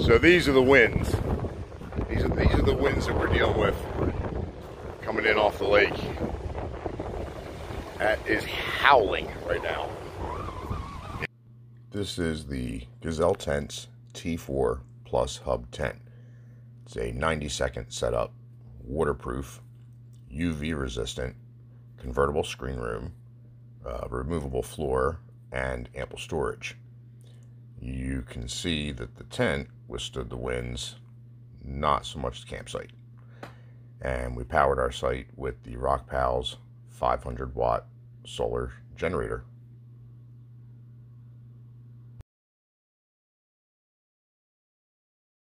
So these are the winds. These are these are the winds that we're dealing with coming in off the lake. That is howling right now. This is the Gazelle Tents T4 Plus Hub tent. It's a 90 second setup, waterproof, UV resistant, convertible screen room, uh, removable floor, and ample storage. Can see that the tent withstood the winds, not so much the campsite. And we powered our site with the Rockpals 500 watt solar generator